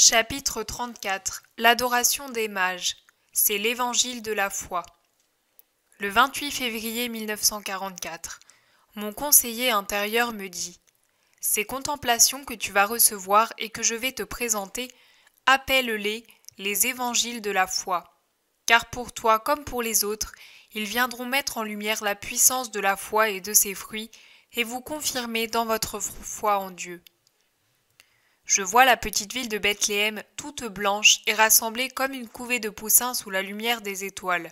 Chapitre 34 L'adoration des mages. C'est l'évangile de la foi. Le 28 février 1944, mon conseiller intérieur me dit Ces contemplations que tu vas recevoir et que je vais te présenter, appelle-les les évangiles de la foi. Car pour toi comme pour les autres, ils viendront mettre en lumière la puissance de la foi et de ses fruits, et vous confirmer dans votre foi en Dieu. Je vois la petite ville de Bethléem toute blanche et rassemblée comme une couvée de poussins sous la lumière des étoiles.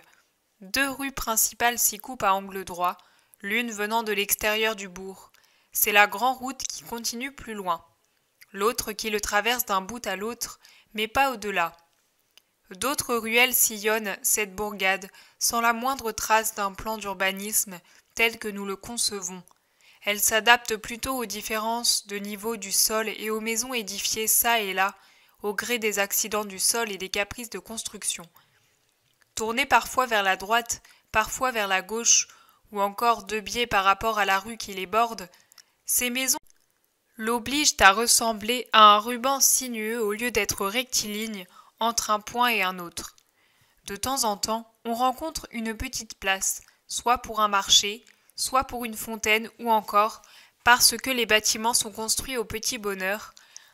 Deux rues principales s'y coupent à angle droit, l'une venant de l'extérieur du bourg. C'est la grande route qui continue plus loin. L'autre qui le traverse d'un bout à l'autre, mais pas au-delà. D'autres ruelles sillonnent cette bourgade sans la moindre trace d'un plan d'urbanisme tel que nous le concevons. Elle s'adapte plutôt aux différences de niveau du sol et aux maisons édifiées çà et là, au gré des accidents du sol et des caprices de construction. Tournée parfois vers la droite, parfois vers la gauche, ou encore deux biais par rapport à la rue qui les borde, ces maisons l'obligent à ressembler à un ruban sinueux au lieu d'être rectiligne entre un point et un autre. De temps en temps, on rencontre une petite place, soit pour un marché, soit pour une fontaine ou encore parce que les bâtiments sont construits au petit bonheur,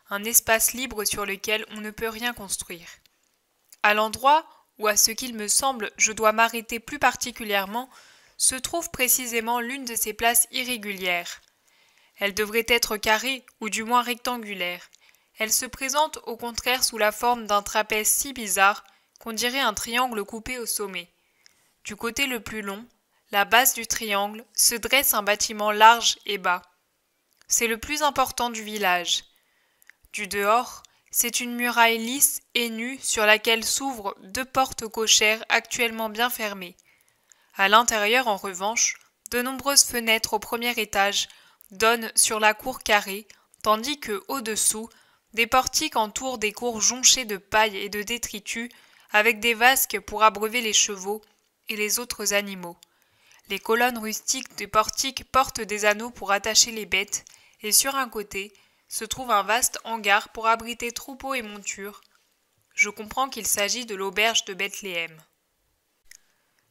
un espace libre sur lequel on ne peut rien construire. À l'endroit où, à ce qu'il me semble, je dois m'arrêter plus particulièrement, se trouve précisément l'une de ces places irrégulières. Elle devrait être carrée ou du moins rectangulaire. Elle se présente au contraire sous la forme d'un trapèze si bizarre qu'on dirait un triangle coupé au sommet. Du côté le plus long, la base du triangle, se dresse un bâtiment large et bas. C'est le plus important du village. Du dehors, c'est une muraille lisse et nue sur laquelle s'ouvrent deux portes cochères actuellement bien fermées. À l'intérieur, en revanche, de nombreuses fenêtres au premier étage donnent sur la cour carrée, tandis que, au-dessous, des portiques entourent des cours jonchées de paille et de détritus, avec des vasques pour abreuver les chevaux et les autres animaux. Les colonnes rustiques des portiques portent des anneaux pour attacher les bêtes, et sur un côté se trouve un vaste hangar pour abriter troupeaux et montures. Je comprends qu'il s'agit de l'auberge de Bethléem.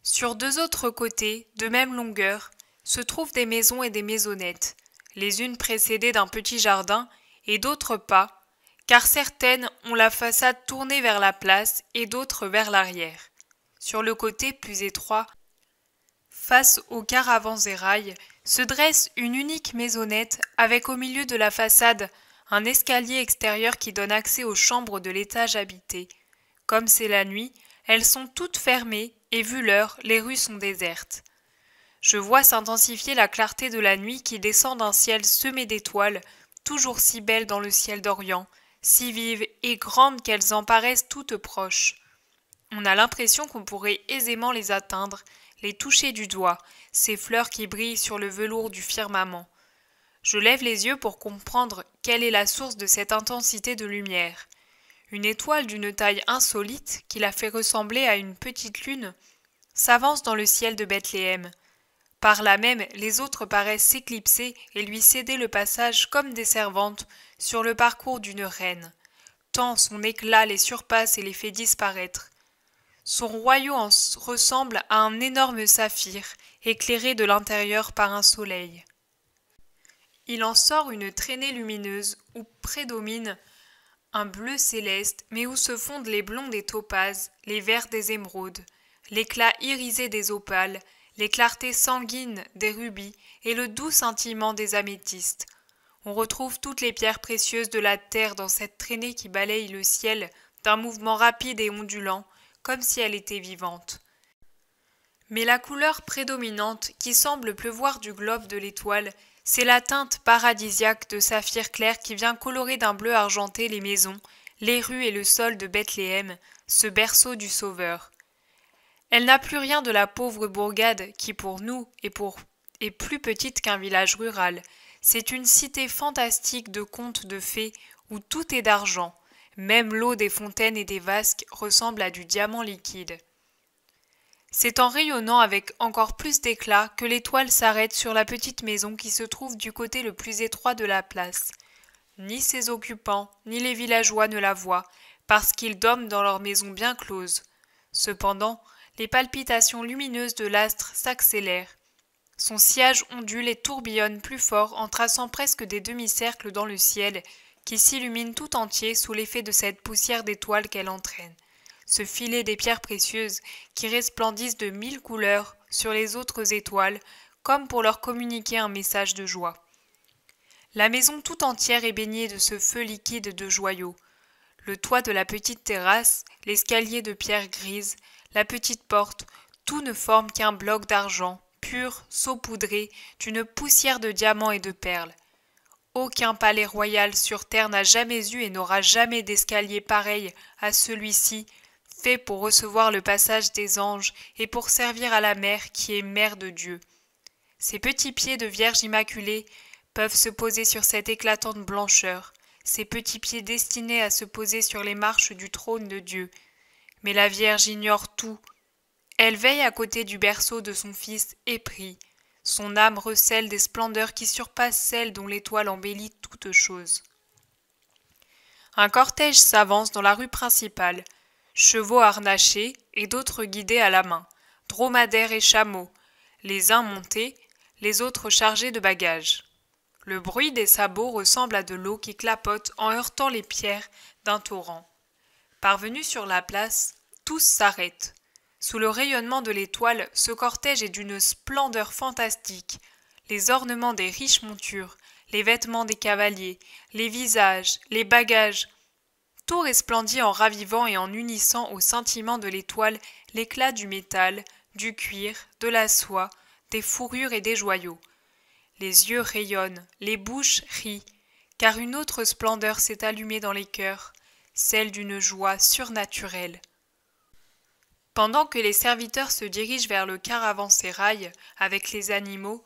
Sur deux autres côtés, de même longueur, se trouvent des maisons et des maisonnettes, les unes précédées d'un petit jardin et d'autres pas, car certaines ont la façade tournée vers la place et d'autres vers l'arrière. Sur le côté plus étroit, Face aux caravansérails se dresse une unique maisonnette avec au milieu de la façade un escalier extérieur qui donne accès aux chambres de l'étage habité. Comme c'est la nuit, elles sont toutes fermées et vu l'heure, les rues sont désertes. Je vois s'intensifier la clarté de la nuit qui descend d'un ciel semé d'étoiles, toujours si belles dans le ciel d'Orient, si vives et grandes qu'elles en paraissent toutes proches. On a l'impression qu'on pourrait aisément les atteindre, les toucher du doigt, ces fleurs qui brillent sur le velours du firmament. Je lève les yeux pour comprendre quelle est la source de cette intensité de lumière. Une étoile d'une taille insolite, qui la fait ressembler à une petite lune, s'avance dans le ciel de Bethléem. Par là même, les autres paraissent s'éclipser et lui céder le passage comme des servantes sur le parcours d'une reine. Tant son éclat les surpasse et les fait disparaître. Son royaume ressemble à un énorme saphir, éclairé de l'intérieur par un soleil. Il en sort une traînée lumineuse où prédomine un bleu céleste, mais où se fondent les blonds des topazes, les verts des émeraudes, l'éclat irisé des opales, les clartés sanguines des rubis et le doux scintillement des améthystes. On retrouve toutes les pierres précieuses de la terre dans cette traînée qui balaye le ciel d'un mouvement rapide et ondulant, comme si elle était vivante. Mais la couleur prédominante qui semble pleuvoir du globe de l'étoile, c'est la teinte paradisiaque de saphir clair qui vient colorer d'un bleu argenté les maisons, les rues et le sol de Bethléem, ce berceau du Sauveur. Elle n'a plus rien de la pauvre bourgade qui pour nous est, plus petite qu'un village rural. C'est une cité fantastique de contes de fées où tout est d'argent, même l'eau des fontaines et des vasques ressemble à du diamant liquide. C'est en rayonnant avec encore plus d'éclat que l'étoile s'arrête sur la petite maison qui se trouve du côté le plus étroit de la place. Ni ses occupants, ni les villageois ne la voient, parce qu'ils dorment dans leurs maisons bien closes. Cependant, les palpitations lumineuses de l'astre s'accélèrent. Son sillage ondule et tourbillonne plus fort en traçant presque des demi-cercles dans le ciel, qui s'illumine tout entier sous l'effet de cette poussière d'étoiles qu'elle entraîne. Ce filet des pierres précieuses qui resplendissent de mille couleurs sur les autres étoiles, comme pour leur communiquer un message de joie. La maison tout entière est baignée de ce feu liquide de joyaux. Le toit de la petite terrasse, l'escalier de pierre grise, la petite porte, tout ne forme qu'un bloc d'argent, pur, saupoudré, d'une poussière de diamants et de perles. Aucun palais royal sur terre n'a jamais eu et n'aura jamais d'escalier pareil à celui-ci, fait pour recevoir le passage des anges et pour servir à la mère qui est mère de Dieu. Ces petits pieds de Vierge Immaculée peuvent se poser sur cette éclatante blancheur, ces petits pieds destinés à se poser sur les marches du trône de Dieu. Mais la Vierge ignore tout. Elle veille à côté du berceau de son Fils épris. Son âme recèle des splendeurs qui surpassent celles dont l'étoile embellit toutes choses. Un cortège s'avance dans la rue principale, chevaux harnachés et d'autres guidés à la main, dromadaires et chameaux, les uns montés, les autres chargés de bagages. Le bruit des sabots ressemble à de l'eau qui clapote en heurtant les pierres d'un torrent. Parvenus sur la place, tous s'arrêtent. Sous le rayonnement de l'étoile, ce cortège est d'une splendeur fantastique. Les ornements des riches montures, les vêtements des cavaliers, les visages, les bagages, tout resplendit en ravivant et en unissant au scintillement de l'étoile l'éclat du métal, du cuir, de la soie, des fourrures et des joyaux. Les yeux rayonnent, les bouches rient, car une autre splendeur s'est allumée dans les cœurs, celle d'une joie surnaturelle. Pendant que les serviteurs se dirigent vers le caravansérail avec les animaux,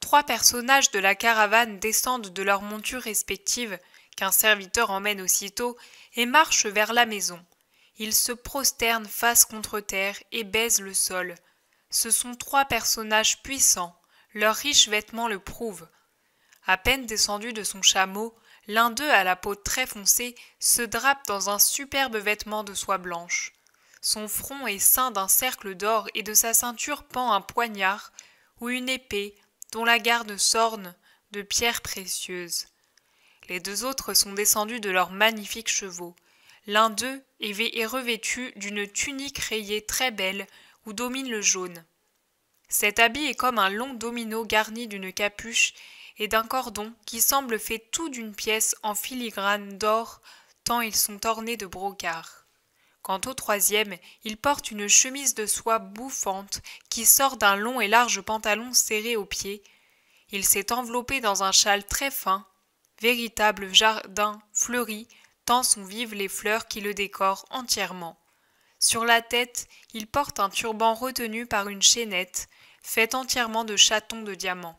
trois personnages de la caravane descendent de leurs montures respectives, qu'un serviteur emmène aussitôt, et marchent vers la maison. Ils se prosternent face contre terre et baisent le sol. Ce sont trois personnages puissants, leurs riches vêtements le prouvent. À peine descendu de son chameau, l'un d'eux à la peau très foncée se drape dans un superbe vêtement de soie blanche. Son front est ceint d'un cercle d'or et de sa ceinture pend un poignard ou une épée dont la garde s'orne de pierres précieuses. Les deux autres sont descendus de leurs magnifiques chevaux. L'un d'eux est revêtu d'une tunique rayée très belle où domine le jaune. Cet habit est comme un long domino garni d'une capuche et d'un cordon qui semble fait tout d'une pièce en filigrane d'or, tant ils sont ornés de brocart. Quant au troisième, il porte une chemise de soie bouffante qui sort d'un long et large pantalon serré aux pieds. Il s'est enveloppé dans un châle très fin, véritable jardin fleuri, tant sont vives les fleurs qui le décorent entièrement. Sur la tête, il porte un turban retenu par une chaînette, faite entièrement de chatons de diamants.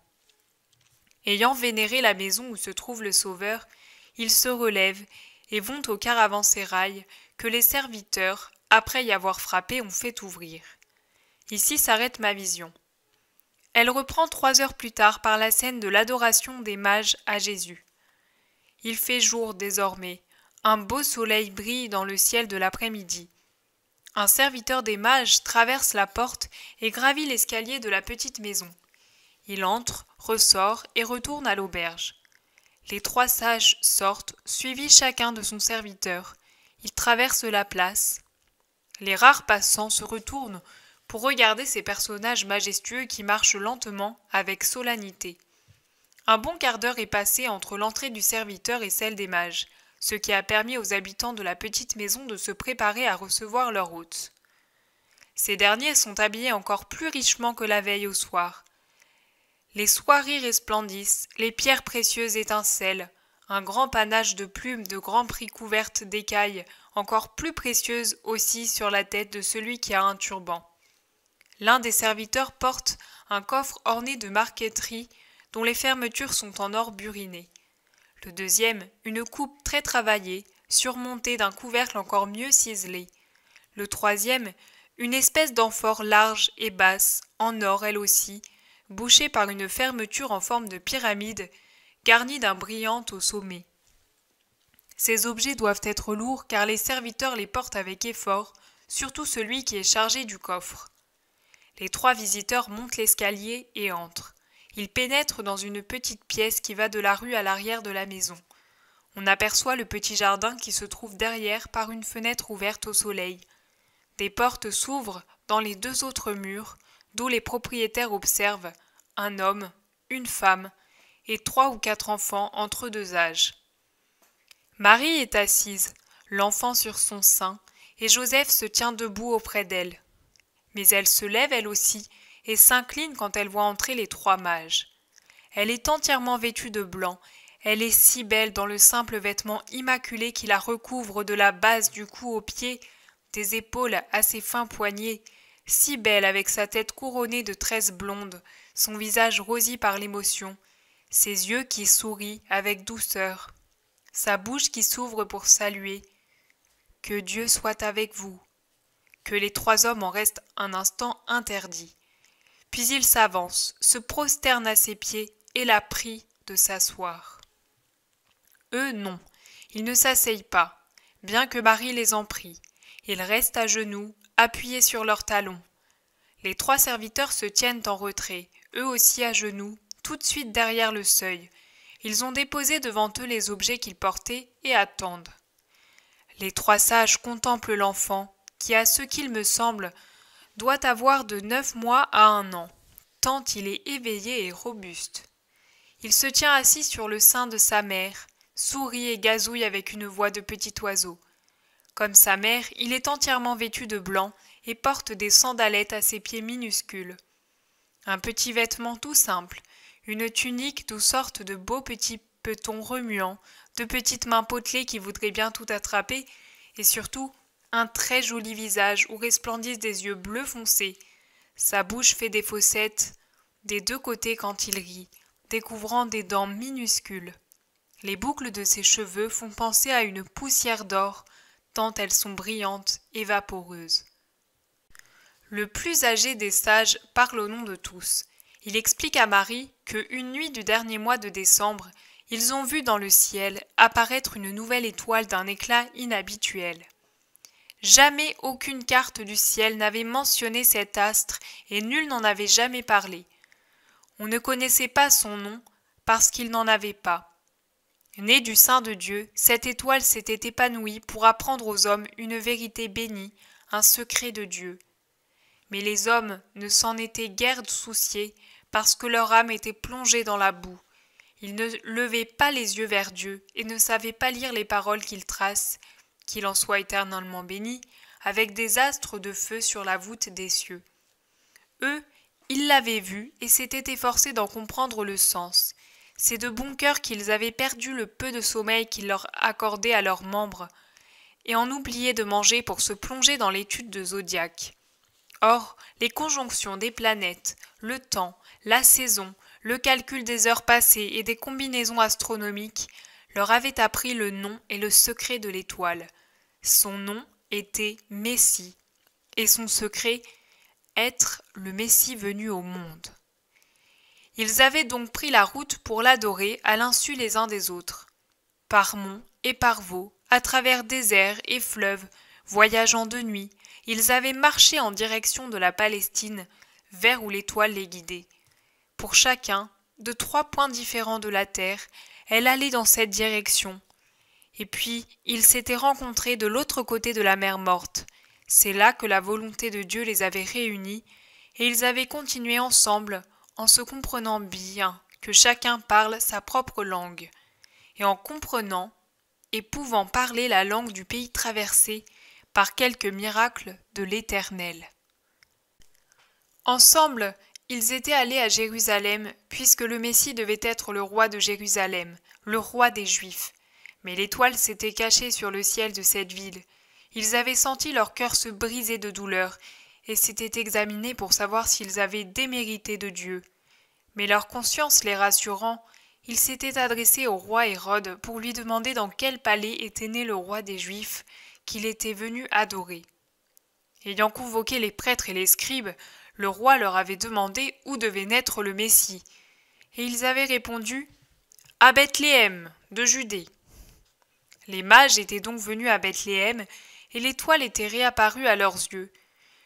Ayant vénéré la maison où se trouve le Sauveur, ils se relèvent et vont au caravansérail que les serviteurs, après y avoir frappé, ont fait ouvrir. Ici s'arrête ma vision. Elle reprend trois heures plus tard par la scène de l'adoration des mages à Jésus. Il fait jour désormais. Un beau soleil brille dans le ciel de l'après-midi. Un serviteur des mages traverse la porte et gravit l'escalier de la petite maison. Il entre, ressort et retourne à l'auberge. Les trois sages sortent, suivis chacun de son serviteur, il traverse la place. Les rares passants se retournent pour regarder ces personnages majestueux qui marchent lentement avec solennité. Un bon quart d'heure est passé entre l'entrée du serviteur et celle des mages, ce qui a permis aux habitants de la petite maison de se préparer à recevoir leur hôte. Ces derniers sont habillés encore plus richement que la veille au soir. Les soieries resplendissent, les pierres précieuses étincellent, un grand panache de plumes de grand prix couvertes d'écailles, encore plus précieuses aussi sur la tête de celui qui a un turban. L'un des serviteurs porte un coffre orné de marqueterie dont les fermetures sont en or buriné. Le deuxième, une coupe très travaillée, surmontée d'un couvercle encore mieux ciselé. Le troisième, une espèce d'amphore large et basse, en or elle aussi, bouchée par une fermeture en forme de pyramide garni d'un brillant au sommet. Ces objets doivent être lourds car les serviteurs les portent avec effort, surtout celui qui est chargé du coffre. Les trois visiteurs montent l'escalier et entrent. Ils pénètrent dans une petite pièce qui va de la rue à l'arrière de la maison. On aperçoit le petit jardin qui se trouve derrière par une fenêtre ouverte au soleil. Des portes s'ouvrent dans les deux autres murs, d'où les propriétaires observent un homme, une femme et trois ou quatre enfants entre deux âges. Marie est assise, l'enfant sur son sein, et Joseph se tient debout auprès d'elle. Mais elle se lève elle aussi et s'incline quand elle voit entrer les trois mages. Elle est entièrement vêtue de blanc, elle est si belle dans le simple vêtement immaculé qui la recouvre de la base du cou aux pieds, des épaules à ses fins poignets, si belle avec sa tête couronnée de tresses blondes, son visage rosi par l'émotion, ses yeux qui sourient avec douceur, sa bouche qui s'ouvre pour saluer. Que Dieu soit avec vous. Que les trois hommes en restent un instant interdits. Puis il s'avance, se prosterne à ses pieds et la prie de s'asseoir. Eux non, ils ne s'asseyent pas, bien que Marie les en prie. Ils restent à genoux, appuyés sur leurs talons. Les trois serviteurs se tiennent en retrait, eux aussi à genoux, de suite derrière le seuil. Ils ont déposé devant eux les objets qu'ils portaient et attendent. Les trois sages contemplent l'enfant, qui, à ce qu'il me semble, doit avoir de neuf mois à un an, tant il est éveillé et robuste. Il se tient assis sur le sein de sa mère, sourit et gazouille avec une voix de petit oiseau. Comme sa mère, il est entièrement vêtu de blanc et porte des sandalettes à ses pieds minuscules. Un petit vêtement tout simple, une tunique d'où sortent de beaux petits petons remuants, de petites mains potelées qui voudraient bien tout attraper, et surtout un très joli visage où resplendissent des yeux bleus foncés. Sa bouche fait des fossettes des deux côtés quand il rit, découvrant des dents minuscules. Les boucles de ses cheveux font penser à une poussière d'or, tant elles sont brillantes et vaporeuses. Le plus âgé des sages parle au nom de tous. Il explique à Marie que, une nuit du dernier mois de décembre, ils ont vu dans le ciel apparaître une nouvelle étoile d'un éclat inhabituel. Jamais aucune carte du ciel n'avait mentionné cet astre et nul n'en avait jamais parlé. On ne connaissait pas son nom parce qu'il n'en avait pas. Née du sein de Dieu, cette étoile s'était épanouie pour apprendre aux hommes une vérité bénie, un secret de Dieu. Mais les hommes ne s'en étaient guère souciés parce que leur âme était plongée dans la boue. Ils ne levaient pas les yeux vers Dieu et ne savaient pas lire les paroles qu'il trace, qu'il en soit éternellement béni, avec des astres de feu sur la voûte des cieux. Eux, ils l'avaient vu et s'étaient efforcés d'en comprendre le sens. C'est de bon cœur qu'ils avaient perdu le peu de sommeil qu'il leur accordait à leurs membres, et en oubliaient de manger pour se plonger dans l'étude de Zodiac. Or, les conjonctions des planètes, le temps, la saison, le calcul des heures passées et des combinaisons astronomiques leur avaient appris le nom et le secret de l'étoile. Son nom était Messie, et son secret être le Messie venu au monde. Ils avaient donc pris la route pour l'adorer à l'insu les uns des autres, par monts et par vaux, à travers déserts et fleuves, voyageant de nuit, ils avaient marché en direction de la Palestine, vers où l'étoile les guidait. Pour chacun, de trois points différents de la terre, elle allait dans cette direction. Et puis, ils s'étaient rencontrés de l'autre côté de la mer morte. C'est là que la volonté de Dieu les avait réunis, et ils avaient continué ensemble, en se comprenant bien que chacun parle sa propre langue, et en comprenant et pouvant parler la langue du pays traversé par quelque miracle de l'Éternel. Ensemble, ils étaient allés à Jérusalem, puisque le Messie devait être le roi de Jérusalem, le roi des Juifs. Mais l'étoile s'était cachée sur le ciel de cette ville. Ils avaient senti leur cœur se briser de douleur, et s'étaient examinés pour savoir s'ils avaient démérité de Dieu. Mais leur conscience les rassurant, ils s'étaient adressés au roi Hérode pour lui demander dans quel palais était né le roi des Juifs qu'il était venu adorer. Ayant convoqué les prêtres et les scribes, le roi leur avait demandé où devait naître le Messie, et ils avaient répondu À Bethléem, de Judée. Les mages étaient donc venus à Bethléem, et l'étoile était réapparue à leurs yeux,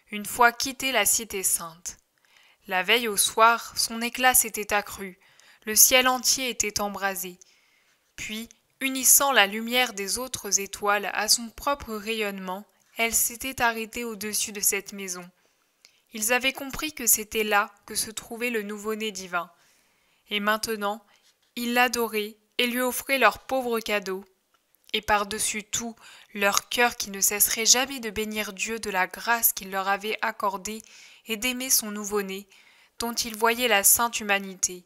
une fois quitté la cité sainte. La veille au soir, son éclat s'était accru, le ciel entier était embrasé. Puis, unissant la lumière des autres étoiles à son propre rayonnement, elle s'était arrêtée au-dessus de cette maison. Ils avaient compris que c'était là que se trouvait le nouveau-né divin. Et maintenant, ils l'adoraient et lui offraient leurs pauvres cadeaux, et par-dessus tout leur cœur qui ne cesserait jamais de bénir Dieu de la grâce qu'il leur avait accordée et d'aimer son nouveau-né, dont ils voyaient la sainte humanité.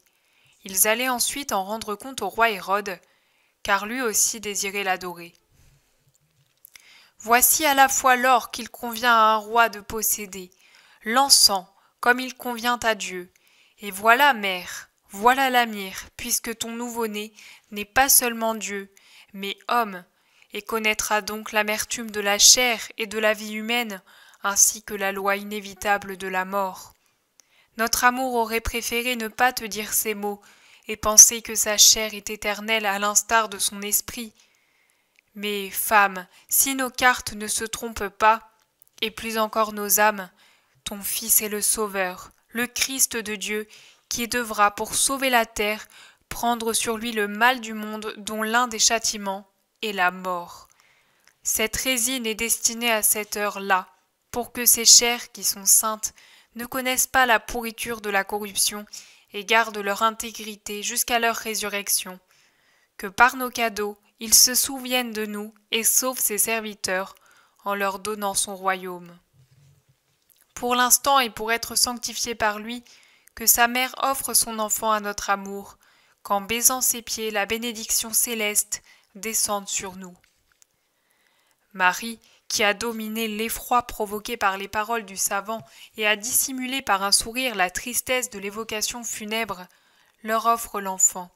Ils allaient ensuite en rendre compte au roi Hérode, car lui aussi désirait l'adorer. Voici à la fois l'or qu'il convient à un roi de posséder, l'encens, comme il convient à Dieu, et voilà, mère, voilà la mire, puisque ton nouveau-né n'est pas seulement Dieu, mais homme, et connaîtra donc l'amertume de la chair et de la vie humaine, ainsi que la loi inévitable de la mort. Notre amour aurait préféré ne pas te dire ces mots, et penser que sa chair est éternelle à l'instar de son esprit. Mais, femme, si nos cartes ne se trompent pas, et plus encore nos âmes, ton Fils est le Sauveur, le Christ de Dieu, qui devra, pour sauver la terre, prendre sur lui le mal du monde dont l'un des châtiments est la mort. Cette résine est destinée à cette heure-là, pour que ces chairs qui sont saintes ne connaissent pas la pourriture de la corruption et gardent leur intégrité jusqu'à leur résurrection. Que par nos cadeaux, il se souvienne de nous et sauve ses serviteurs en leur donnant son royaume. Pour l'instant et pour être sanctifié par lui, que sa mère offre son enfant à notre amour, qu'en baisant ses pieds la bénédiction céleste descende sur nous. Marie, qui a dominé l'effroi provoqué par les paroles du savant et a dissimulé par un sourire la tristesse de l'évocation funèbre, leur offre l'enfant.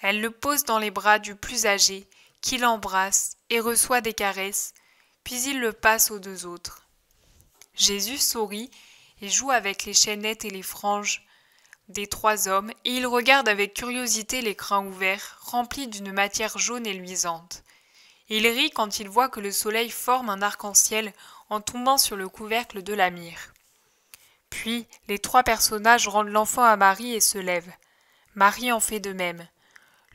Elle le pose dans les bras du plus âgé, qui l'embrasse et reçoit des caresses, puis il le passe aux deux autres. Jésus sourit et joue avec les chaînettes et les franges des trois hommes, et il regarde avec curiosité l'écran ouvert, rempli d'une matière jaune et luisante. Il rit quand il voit que le soleil forme un arc-en-ciel en tombant sur le couvercle de la mire. Puis les trois personnages rendent l'enfant à Marie et se lèvent. Marie en fait de même.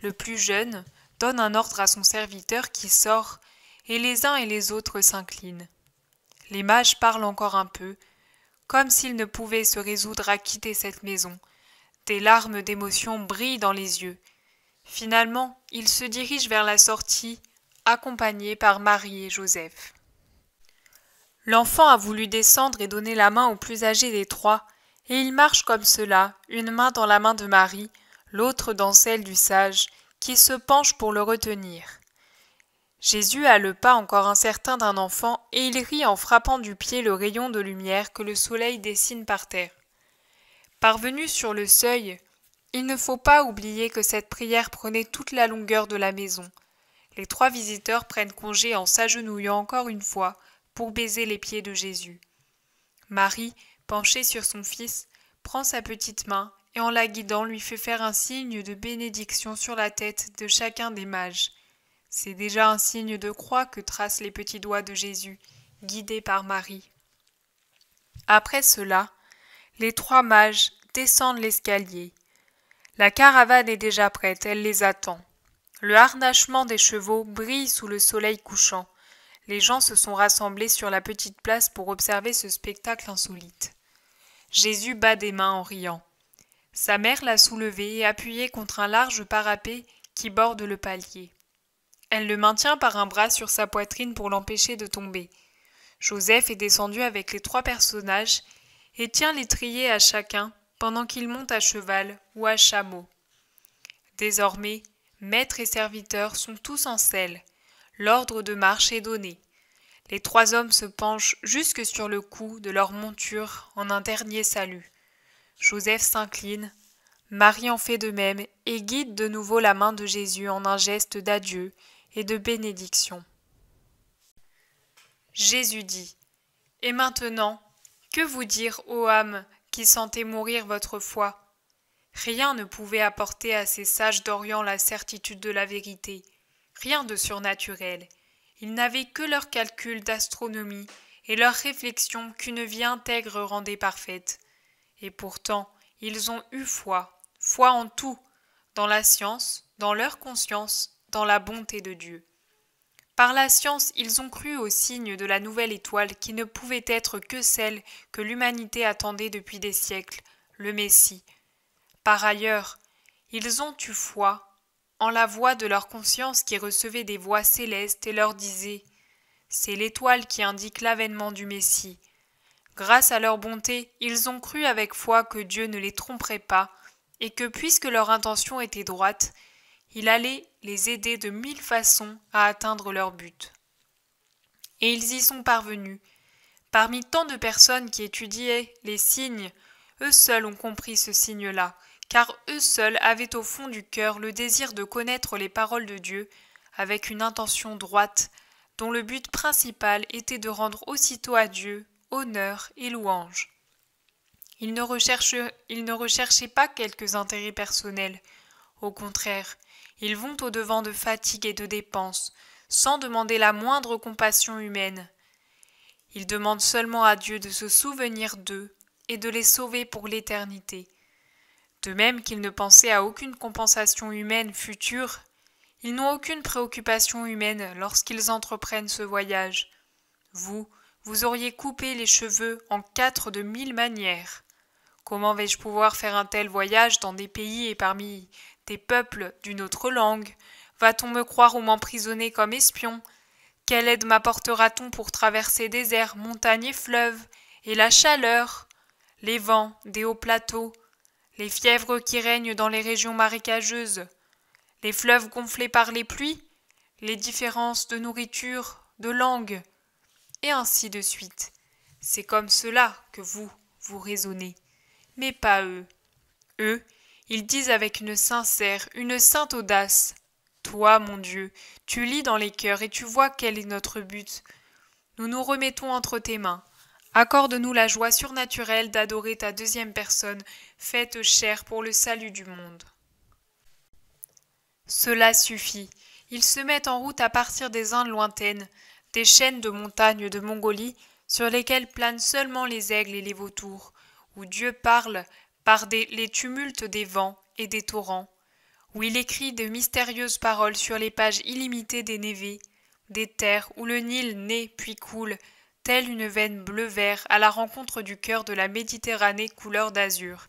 Le plus jeune donne un ordre à son serviteur qui sort, et les uns et les autres s'inclinent. Les mages parlent encore un peu, comme s'ils ne pouvaient se résoudre à quitter cette maison, des larmes d'émotion brillent dans les yeux. Finalement, il se dirige vers la sortie, accompagné par Marie et Joseph. L'enfant a voulu descendre et donner la main au plus âgé des trois, et il marche comme cela, une main dans la main de Marie, l'autre dans celle du sage, qui se penche pour le retenir. Jésus a le pas encore incertain d'un enfant, et il rit en frappant du pied le rayon de lumière que le soleil dessine par terre. Parvenu sur le seuil, il ne faut pas oublier que cette prière prenait toute la longueur de la maison. Les trois visiteurs prennent congé en s'agenouillant encore une fois pour baiser les pieds de Jésus. Marie, penchée sur son fils, prend sa petite main et en la guidant lui fait faire un signe de bénédiction sur la tête de chacun des mages. C'est déjà un signe de croix que tracent les petits doigts de Jésus, guidés par Marie. Après cela, les trois mages descendent l'escalier. La caravane est déjà prête, elle les attend. Le harnachement des chevaux brille sous le soleil couchant. Les gens se sont rassemblés sur la petite place pour observer ce spectacle insolite. Jésus bat des mains en riant. Sa mère l'a soulevé et appuyé contre un large parapet qui borde le palier. Elle le maintient par un bras sur sa poitrine pour l'empêcher de tomber. Joseph est descendu avec les trois personnages et tient l'étrier à chacun pendant qu'il monte à cheval ou à chameau. Désormais, maître et serviteur sont tous en selle. L'ordre de marche est donné. Les trois hommes se penchent jusque sur le cou de leur monture en un dernier salut. Joseph s'incline, Marie en fait de même et guide de nouveau la main de Jésus en un geste d'adieu et de bénédiction. Jésus dit Et maintenant, que vous dire, ô âme, qui sentez mourir votre foi? Rien ne pouvait apporter à ces sages d'Orient la certitude de la vérité. rien de surnaturel. Ils n'avaient que leurs calculs d'astronomie et leurs réflexions qu'une vie intègre rendait parfaite. Et pourtant, ils ont eu foi, foi en tout, dans la science, dans leur conscience, dans la bonté de Dieu. Par la science, ils ont cru aux signes de la nouvelle étoile qui ne pouvait être que celle que l'humanité attendait depuis des siècles, le Messie. Par ailleurs, ils ont eu foi en la voix de leur conscience qui recevait des voix célestes et leur disait C'est l'étoile qui indique l'avènement du Messie. Grâce à leur bonté, ils ont cru avec foi que Dieu ne les tromperait pas, et que puisque leur intention était droite, il allait les aider de mille façons à atteindre leur but. Et ils y sont parvenus. Parmi tant de personnes qui étudiaient les signes, eux seuls ont compris ce signe-là, car eux seuls avaient au fond du cœur le désir de connaître les paroles de Dieu avec une intention droite, dont le but principal était de rendre aussitôt à Dieu honneur et louange. Ils ne, recherchaient, pas quelques intérêts personnels. Au contraire, ils vont au-devant de fatigue et de dépenses, sans demander la moindre compassion humaine. Ils demandent seulement à Dieu de se souvenir d'eux et de les sauver pour l'éternité. De même qu'ils ne pensaient à aucune compensation humaine future, ils n'ont aucune préoccupation humaine lorsqu'ils entreprennent ce voyage. Vous, vous auriez coupé les cheveux en quatre de mille manières. Comment vais-je pouvoir faire un tel voyage dans des pays et parmi des peuples d'une autre langue Va-t-on me croire ou m'emprisonner comme espion? Quelle aide m'apportera-t-on pour traverser déserts, montagnes et fleuves Et la chaleur? Les vents des hauts plateaux Les fièvres qui règnent dans les régions marécageuses Les fleuves gonflés par les pluies Les différences de nourriture, de langue Et ainsi de suite. C'est comme cela que vous, vous raisonnez. Mais pas eux. Eux, ils disent avec une sincère, une sainte audace. Toi, mon Dieu, tu lis dans les cœurs et tu vois quel est notre but. Nous nous remettons entre tes mains. Accorde-nous la joie surnaturelle d'adorer ta deuxième personne, faite chère pour le salut du monde. Cela suffit. Ils se mettent en route à partir des Indes lointaines, des chaînes de montagnes de Mongolie, sur lesquelles planent seulement les aigles et les vautours, où Dieu parle les tumultes des vents et des torrents, où il écrit de mystérieuses paroles sur les pages illimitées des névés, des terres où le Nil naît puis coule, telle une veine bleu-vert à la rencontre du cœur de la Méditerranée couleur d'azur.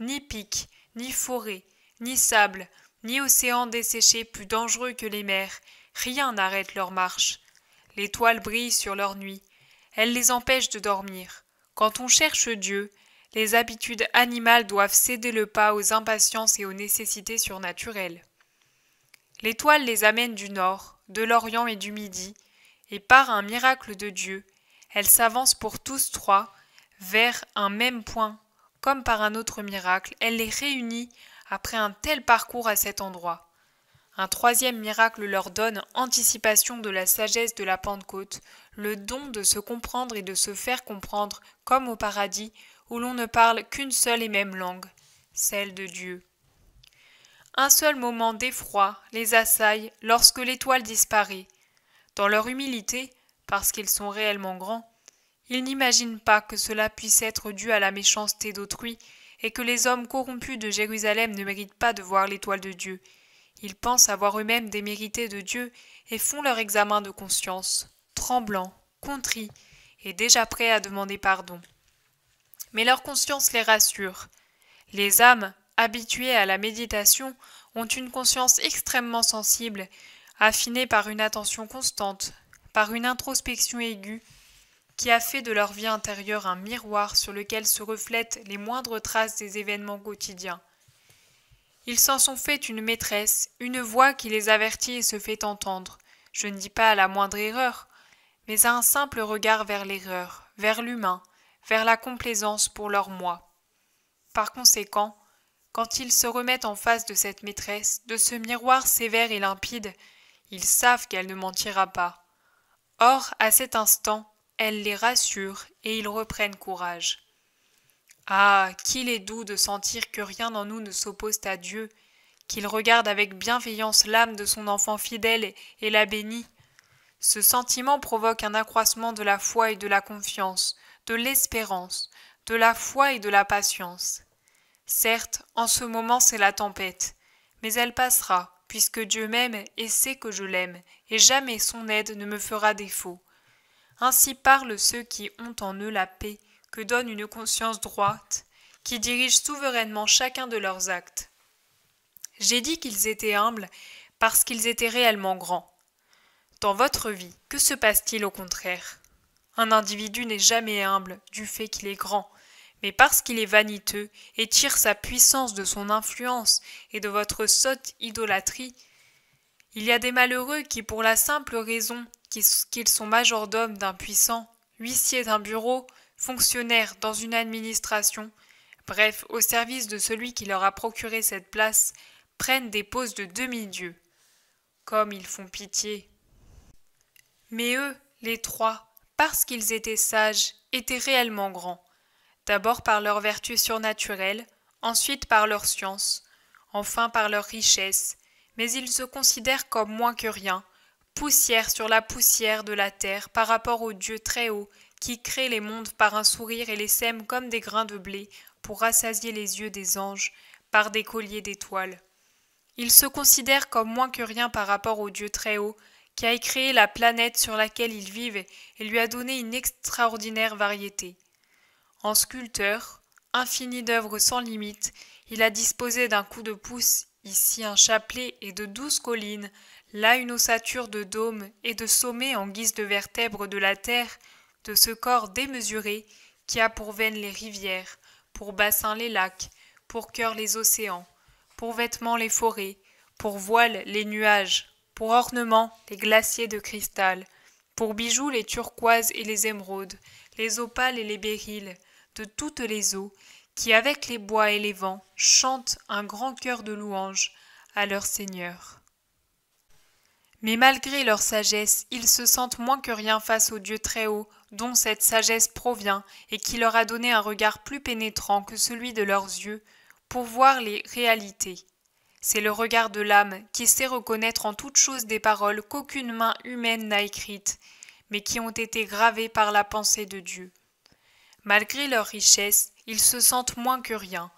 Ni pics, ni forêts, ni sable, ni océan desséché plus dangereux que les mers, rien n'arrête leur marche. L'étoile brille sur leur nuit, elle les empêche de dormir. Quand on cherche Dieu, les habitudes animales doivent céder le pas aux impatiences et aux nécessités surnaturelles. L'étoile les amène du nord, de l'Orient et du Midi, et par un miracle de Dieu, elle s'avance pour tous trois vers un même point, comme par un autre miracle, elle les réunit après un tel parcours à cet endroit. Un troisième miracle leur donne anticipation de la sagesse de la Pentecôte, le don de se comprendre et de se faire comprendre, comme au paradis, où l'on ne parle qu'une seule et même langue, celle de Dieu. Un seul moment d'effroi les assaille lorsque l'étoile disparaît. Dans leur humilité, parce qu'ils sont réellement grands, ils n'imaginent pas que cela puisse être dû à la méchanceté d'autrui et que les hommes corrompus de Jérusalem ne méritent pas de voir l'étoile de Dieu. Ils pensent avoir eux-mêmes démérité de Dieu et font leur examen de conscience, tremblants, contrits et déjà prêts à demander pardon mais leur conscience les rassure. Les âmes, habituées à la méditation, ont une conscience extrêmement sensible, affinée par une attention constante, par une introspection aiguë, qui a fait de leur vie intérieure un miroir sur lequel se reflètent les moindres traces des événements quotidiens. Ils s'en sont fait une maîtresse, une voix qui les avertit et se fait entendre, je ne dis pas à la moindre erreur, mais à un simple regard vers l'erreur, vers l'humain, vers la complaisance pour leur moi. Par conséquent, quand ils se remettent en face de cette maîtresse, de ce miroir sévère et limpide, ils savent qu'elle ne mentira pas. Or, à cet instant, elle les rassure et ils reprennent courage. Ah. Qu'il est doux de sentir que rien en nous ne s'oppose à Dieu, qu'il regarde avec bienveillance l'âme de son enfant fidèle et la bénit. Ce sentiment provoque un accroissement de la foi et de la confiance, de l'espérance, de la foi et de la patience. Certes, en ce moment c'est la tempête, mais elle passera, puisque Dieu m'aime et sait que je l'aime, et jamais son aide ne me fera défaut. Ainsi parlent ceux qui ont en eux la paix que donne une conscience droite, qui dirige souverainement chacun de leurs actes. J'ai dit qu'ils étaient humbles parce qu'ils étaient réellement grands. Dans votre vie, que se passe-t-il au contraire? Un individu n'est jamais humble du fait qu'il est grand, mais parce qu'il est vaniteux et tire sa puissance de son influence et de votre sotte idolâtrie. Il y a des malheureux qui, pour la simple raison qu'ils sont majordomes d'un puissant, huissiers d'un bureau, fonctionnaires dans une administration, bref, au service de celui qui leur a procuré cette place, prennent des poses de demi-dieux. Comme ils font pitié. Mais eux, les trois, parce qu'ils étaient sages, étaient réellement grands, d'abord par leur vertu surnaturelle, ensuite par leur science, enfin par leur richesse, mais ils se considèrent comme moins que rien, poussière sur la poussière de la terre par rapport au Dieu très haut qui crée les mondes par un sourire et les sème comme des grains de blé pour rassasier les yeux des anges par des colliers d'étoiles. Ils se considèrent comme moins que rien par rapport au Dieu très haut qui a créé la planète sur laquelle ils vivent et lui a donné une extraordinaire variété. En sculpteur, infini d'œuvres sans limite, il a disposé d'un coup de pouce, ici un chapelet et de douze collines, là une ossature de dôme et de sommets en guise de vertèbres de la terre, de ce corps démesuré qui a pour veine les rivières, pour bassin les lacs, pour cœur les océans, pour vêtements les forêts, pour voile les nuages, pour ornement les glaciers de cristal, pour bijoux les turquoises et les émeraudes, les opales et les béryls, de toutes les eaux, qui avec les bois et les vents chantent un grand chœur de louange à leur Seigneur. Mais malgré leur sagesse, ils se sentent moins que rien face au Dieu très haut, dont cette sagesse provient et qui leur a donné un regard plus pénétrant que celui de leurs yeux, pour voir les réalités. C'est le regard de l'âme qui sait reconnaître en toute chose des paroles qu'aucune main humaine n'a écrites, mais qui ont été gravées par la pensée de Dieu. Malgré leur richesse, ils se sentent moins que rien,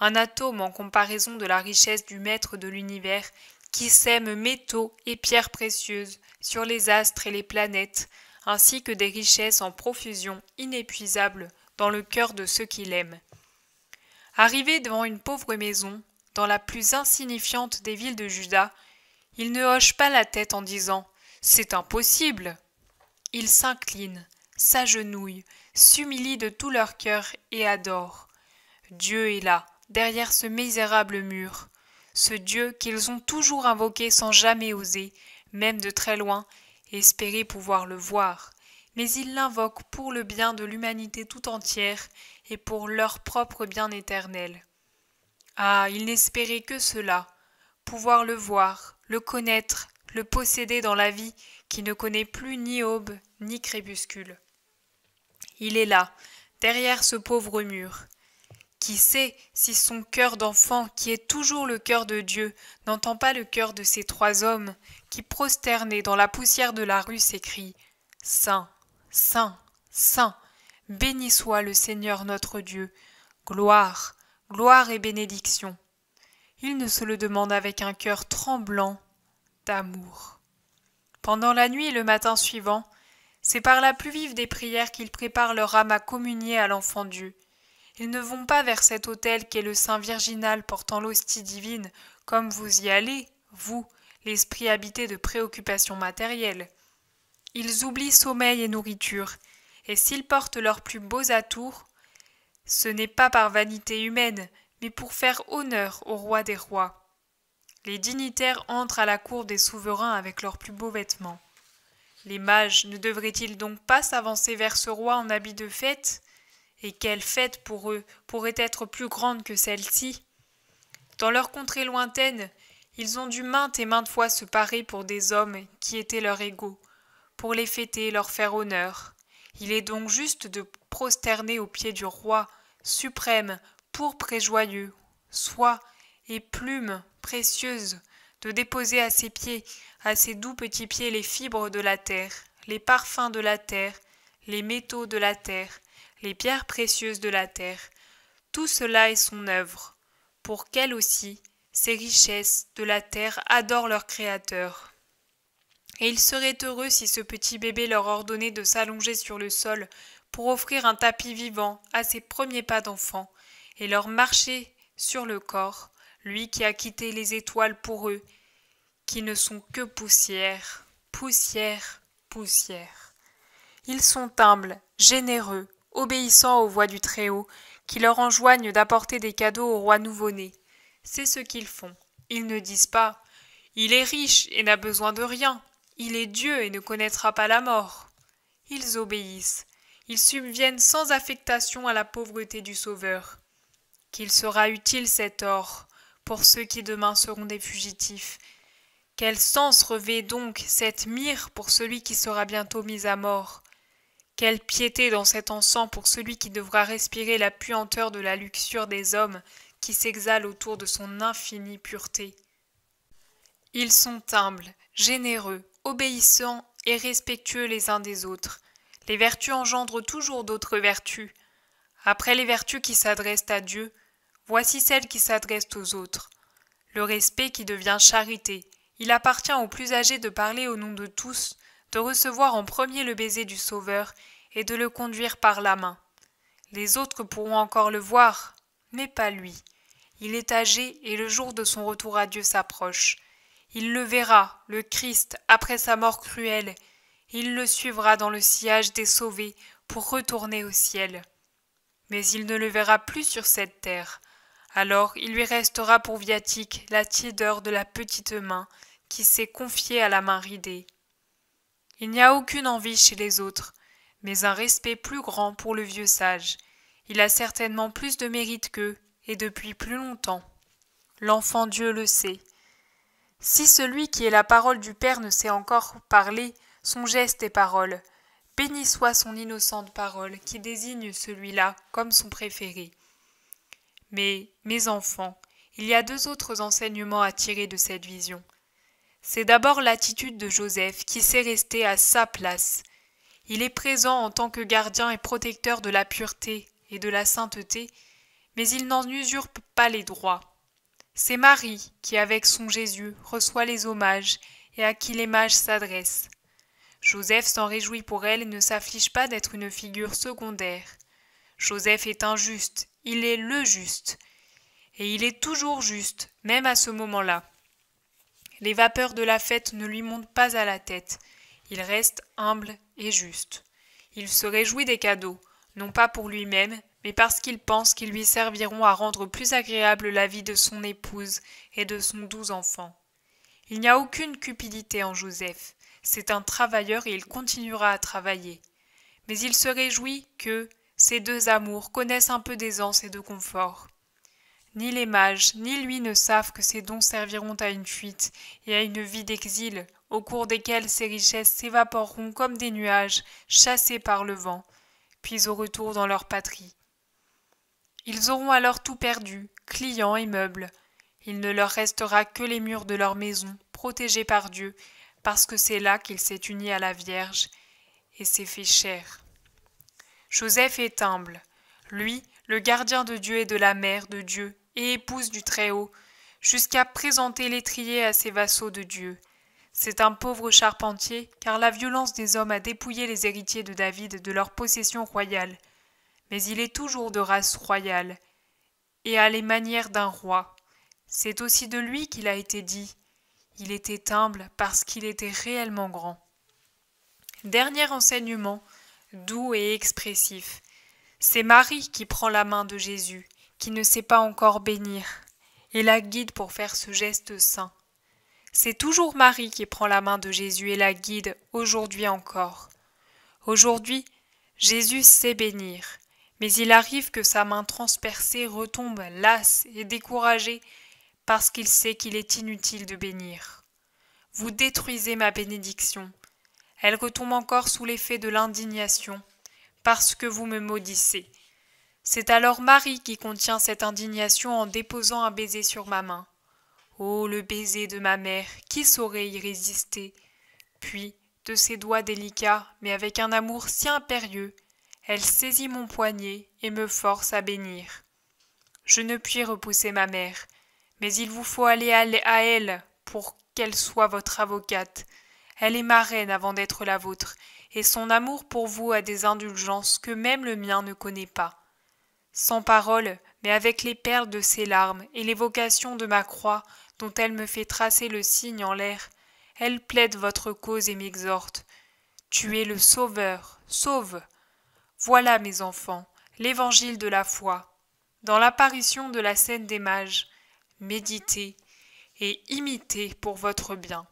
un atome en comparaison de la richesse du maître de l'univers qui sème métaux et pierres précieuses sur les astres et les planètes, ainsi que des richesses en profusion inépuisables dans le cœur de ceux qui l'aiment. Arrivé devant une pauvre maison, dans la plus insignifiante des villes de Juda, il ne hoche pas la tête en disant C'est impossible. Il s'incline, s'agenouille, s'humilie de tout leur cœur et adore. Dieu est là, derrière ce misérable mur, ce Dieu qu'ils ont toujours invoqué sans jamais oser, même de très loin, espérer pouvoir le voir. Mais ils l'invoquent pour le bien de l'humanité tout entière et pour leur propre bien éternel. Ah, il n'espérait que cela, pouvoir le voir, le connaître, le posséder dans la vie qui ne connaît plus ni aube ni crépuscule. Il est là, derrière ce pauvre mur. Qui sait si son cœur d'enfant, qui est toujours le cœur de Dieu, n'entend pas le cœur de ces trois hommes, qui prosternés dans la poussière de la rue s'écrient Saint, Saint, Saint, béni soit le Seigneur notre Dieu, gloire, gloire et bénédiction. Il ne se le demande avec un cœur tremblant d'amour. Pendant la nuit et le matin suivant, c'est par la plus vive des prières qu'ils préparent leur âme à communier à l'enfant Dieu. Ils ne vont pas vers cet autel qu'est le sein virginal portant l'hostie divine, comme vous y allez, vous, l'esprit habité de préoccupations matérielles. Ils oublient sommeil et nourriture, et s'ils portent leurs plus beaux atours, ce n'est pas par vanité humaine, mais pour faire honneur au roi des rois. Les dignitaires entrent à la cour des souverains avec leurs plus beaux vêtements. Les mages ne devraient-ils donc pas s'avancer vers ce roi en habit de fête? Et quelle fête pour eux pourrait être plus grande que celle-ci? Dans leur contrée lointaine, ils ont dû maintes et maintes fois se parer pour des hommes qui étaient leurs égaux, pour les fêter, leur faire honneur. Il est donc juste de prosterner aux pieds du roi, suprême, pourpre et joyeux, soie et plume précieuse, de déposer à ses pieds, à ses doux petits pieds, les fibres de la terre, les parfums de la terre, les métaux de la terre, les pierres précieuses de la terre. Tout cela est son œuvre, pour qu'elle aussi, ces richesses de la terre, adorent leur Créateur. Et ils seraient heureux si ce petit bébé leur ordonnait de s'allonger sur le sol pour offrir un tapis vivant à ses premiers pas d'enfant, et leur marcher sur le corps, lui qui a quitté les étoiles pour eux, qui ne sont que poussière, poussière, poussière. Ils sont humbles, généreux, obéissants aux voix du Très-Haut, qui leur enjoignent d'apporter des cadeaux au roi nouveau-né. C'est ce qu'ils font. Ils ne disent pas Il est riche et n'a besoin de rien. Il est Dieu et ne connaîtra pas la mort. Ils obéissent. Ils subviennent sans affectation à la pauvreté du Sauveur. Qu'il sera utile cet or pour ceux qui demain seront des fugitifs. Quel sens revêt donc cette myrrhe pour celui qui sera bientôt mis à mort? Quelle piété dans cet encens pour celui qui devra respirer la puanteur de la luxure des hommes qui s'exhalent autour de son infinie pureté? Ils sont humbles, généreux, obéissants et respectueux les uns des autres. Les vertus engendrent toujours d'autres vertus. Après les vertus qui s'adressent à Dieu, voici celles qui s'adressent aux autres. Le respect qui devient charité. Il appartient aux plus âgés de parler au nom de tous, de recevoir en premier le baiser du Sauveur et de le conduire par la main. Les autres pourront encore le voir, mais pas lui. Il est âgé et le jour de son retour à Dieu s'approche. Il le verra, le Christ, après sa mort cruelle. Il le suivra dans le sillage des sauvés pour retourner au ciel. Mais il ne le verra plus sur cette terre. Alors il lui restera pour viatique la tiédeur de la petite main qui s'est confiée à la main ridée. Il n'y a aucune envie chez les autres, mais un respect plus grand pour le vieux sage. Il a certainement plus de mérite qu'eux, et depuis plus longtemps. L'enfant Dieu le sait. Si celui qui est la parole du Père ne sait encore parler, son geste est parole. Béni soit son innocente parole qui désigne celui-là comme son préféré. Mais, mes enfants, il y a deux autres enseignements à tirer de cette vision. C'est d'abord l'attitude de Joseph qui sait rester à sa place. Il est présent en tant que gardien et protecteur de la pureté et de la sainteté, mais il n'en usurpe pas les droits. C'est Marie qui, avec son Jésus, reçoit les hommages et à qui les mages s'adressent. Joseph s'en réjouit pour elle et ne s'afflige pas d'être une figure secondaire. Joseph est injuste, il est le juste. Et il est toujours juste, même à ce moment-là. Les vapeurs de la fête ne lui montent pas à la tête. Il reste humble et juste. Il se réjouit des cadeaux, non pas pour lui-même, mais parce qu'il pense qu'ils lui serviront à rendre plus agréable la vie de son épouse et de son doux enfant. Il n'y a aucune cupidité en Joseph. C'est un travailleur et il continuera à travailler. Mais il se réjouit que ces deux amours connaissent un peu d'aisance et de confort. Ni les mages, ni lui ne savent que ces dons serviront à une fuite et à une vie d'exil, au cours desquels ces richesses s'évaporeront comme des nuages chassés par le vent, puis au retour dans leur patrie. Ils auront alors tout perdu, clients et meubles. Il ne leur restera que les murs de leur maison, protégés par Dieu, parce que c'est là qu'il s'est uni à la Vierge et s'est fait chair. Joseph est humble, lui, le gardien de Dieu et de la mère de Dieu, et épouse du Très-Haut, jusqu'à présenter l'étrier à ses vassaux de Dieu. C'est un pauvre charpentier, car la violence des hommes a dépouillé les héritiers de David de leur possession royale mais il est toujours de race royale, et a les manières d'un roi. C'est aussi de lui qu'il a été dit. Il était humble parce qu'il était réellement grand. Dernier enseignement, doux et expressif. C'est Marie qui prend la main de Jésus, qui ne sait pas encore bénir, et la guide pour faire ce geste saint. C'est toujours Marie qui prend la main de Jésus et la guide aujourd'hui encore. Aujourd'hui, Jésus sait bénir, mais il arrive que sa main transpercée retombe lasse et découragée parce qu'il sait qu'il est inutile de bénir. Vous détruisez ma bénédiction. Elle retombe encore sous l'effet de l'indignation, parce que vous me maudissez. C'est alors Marie qui contient cette indignation en déposant un baiser sur ma main. Oh, le baiser de ma mère, qui saurait y résister? Puis, de ses doigts délicats, mais avec un amour si impérieux, elle saisit mon poignet et me force à bénir. Je ne puis repousser ma mère, mais il vous faut aller à elle pour qu'elle soit votre avocate. Elle est ma reine avant d'être la vôtre, et son amour pour vous a des indulgences que même le mien ne connaît pas. Sans parole, mais avec les perles de ses larmes et l'évocation de ma croix dont elle me fait tracer le signe en l'air, elle plaide votre cause et m'exhorte. Tu es le Sauveur, sauve. Voilà, mes enfants, l'évangile de la foi. Dans l'apparition de la scène des mages, méditez et imitez pour votre bien.